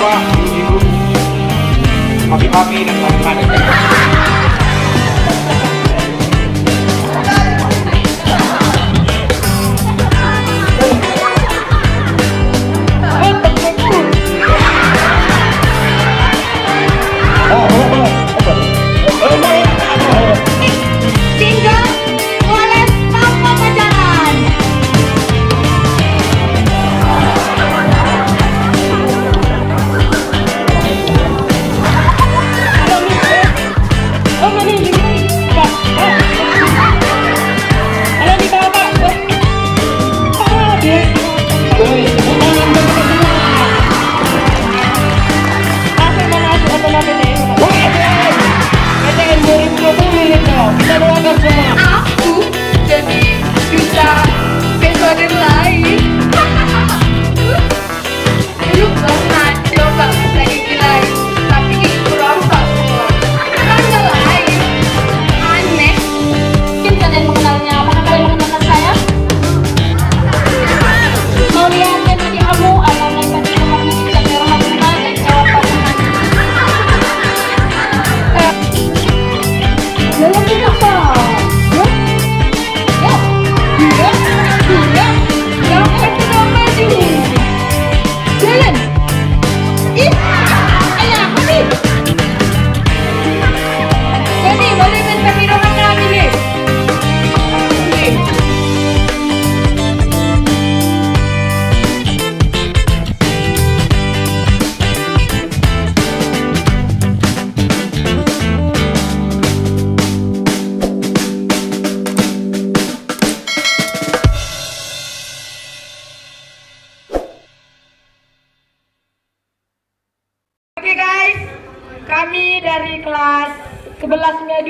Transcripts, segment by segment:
Papi papi pagi-pagi dan Yeah.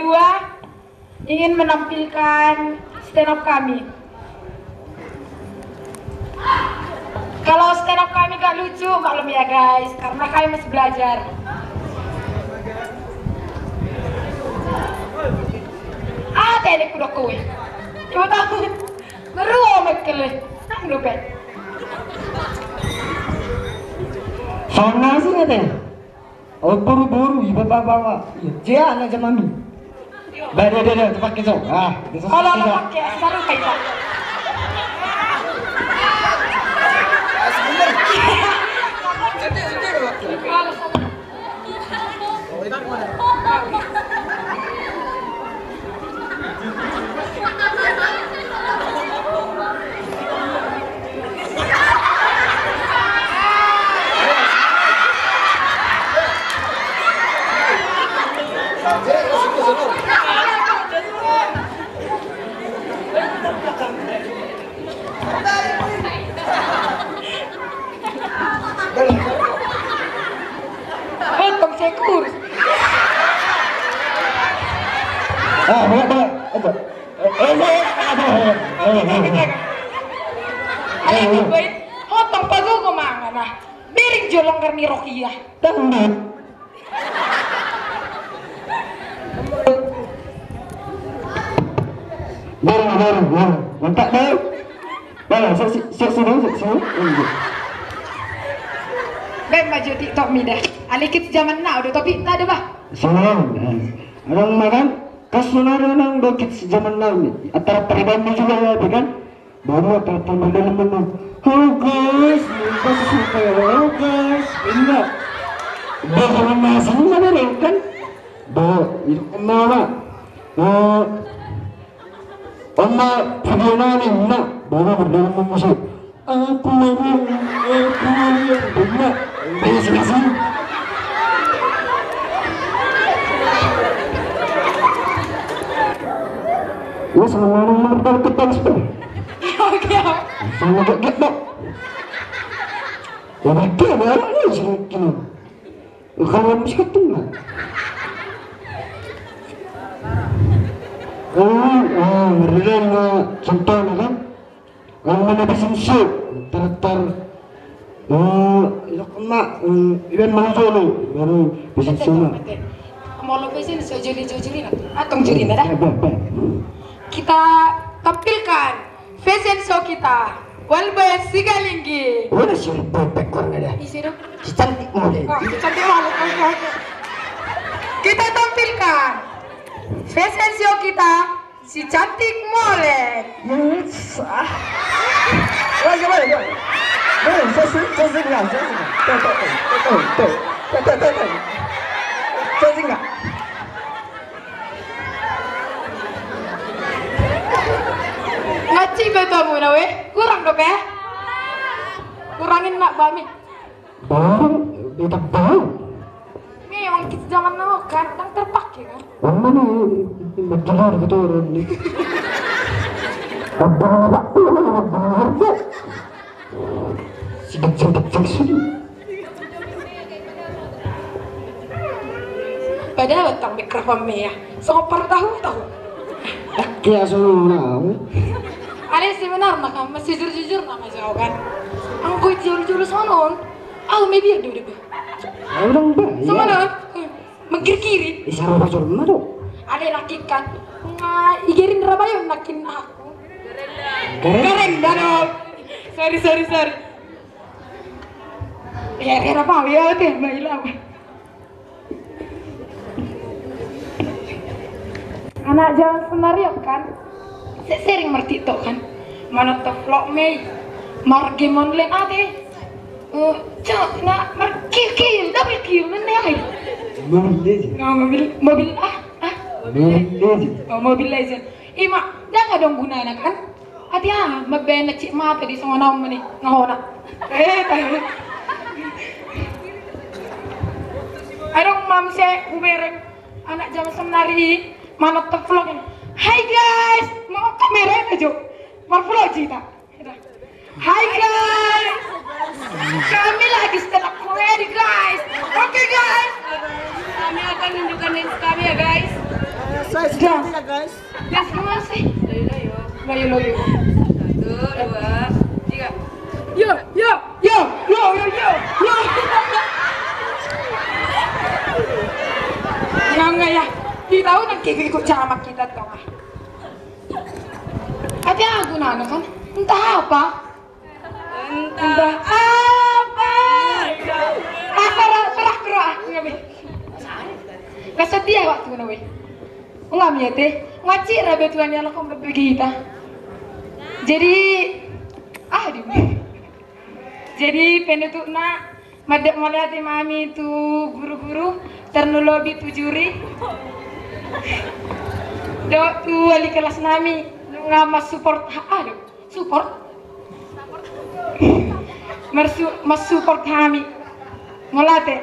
Dari kelas 11 MIA 2 ingin menampilkan stand up kami. Kalau stand up kami gak lucu, maklum ya guys, karena kami masih belajar. Ah, teknik udah kue. Coba tahu. Meruo mekele. Nang dope. Sana sih katanya. Oh buru-buru, ibu bawa Dia anak zaman mami. Baik, baik, baik, cepat kisah. Ah, kisah. Oh, lo, lo, pakai. Saru, kisah. tur. Ah, apa? Apa? Apa? Apa? Oh, nah, jolong karni Rokia. Mantap, sini, sini. Baik, maju TikTok Midah. Alikit zaman na, udah tapi tak ada pak. Salam. Orang makan kasunaran orang dokit zaman na, antara peribadi juga ya, bukan? Baru apa apa model. Oh guys, kasih suka ya, oh guys, ingat. Bahwa masih mana kan? Bahwa itu ke mana? Oh, Oma perjuangan ini, baru berdua memusuh. Aku mau, aku mau, benar, benar, benar, Gue sama orang martel ketok sepuluh. Oke. Sama kok ketok. Ya bagi ada orang nih sih gini. Kalau bisa tunggu. Oh, oh, ngeriin nggak contoh nih kan? Kalau mana bisa sih, tertar, Oh, ya kena, iban mau jolo, baru bisa sana. Mau lu bisin sojuli jojuli nanti, atong juli nada. Kita tampilkan fashion show kita. Walbes Sigalinggi. Oh, dah siapa baik korang ada. Si cantik. Oh, cantik malu. Kita tampilkan fashion show kita si cantik molek. Yes. Ah. Lagi boleh, boleh. Boleh, saya sini, saya sini lah, saya sini. Tuh, tuh, tuh, tuh, tuh, tuh, tuh, tuh, tuh. Saya sini nggak? sih betamu nawe? Kurang dok ya? Kurangin nak bami. Bau, itu bau. Ya? ini emang kita zaman now kan, yang terpakai kan? Yang mana mentelar gitu orang ini? Sedek sedek sedek Padahal tentang mikrofon ya, sopar tahu tahu. Tak kira. Kalian sih benar nak masih jujur jujur nama jauh kan. Angkut jujur-jujur sonon. Aku media dulu deh. Saya udah bah. Sama lah. Eh, mengkir kiri. Bisa apa jual mana tuh? Ada nakin kan. Nah, Igerin rabayo nakin aku. Keren. Garenda dong. Sorry sorry sorry. Ya kira apa ya oke? mbak hilang. Anak jalan senario kan. Saya sering merti kan mana teflok me margi monlen ade. Eh, cak nak margi kil. Tapi kil mana ay mobil oh, mobil mobil ah ah. Mobil oh, mobil legend. Eh, Ima dah nggak dong guna nak kan? Hati ah mabena cik mata di semua nama ni. Ngahona eh tahu. Arong mam saya umerek anak jam senari mana teflok Hai guys, mau kamera aja, Jo. Marfulo jina. Hi guys, kami lagi setelah crazy guys. Okay guys, kami akan menunjukkan dance kami ya guys. Eh, saya sedang tidak guys. Guys gimana sih? Layo layo. Satu dua tiga. Yo yo yo yo yo yo yo. Yang ya, kita udah kiki ikut jamak kita dong ah. Apa? Entah apa? Apa serah kerah aku nggak be nggak setia waktu nawe nggak mi teh. Ngaci rabe tuan yang lakukan berbagi kita. Jadi ah di jadi penutupna madep melihat mami itu guru-guru ternulobi tujuri do tu wali kelas nami. Ngamas support. Ah support mas support kami molate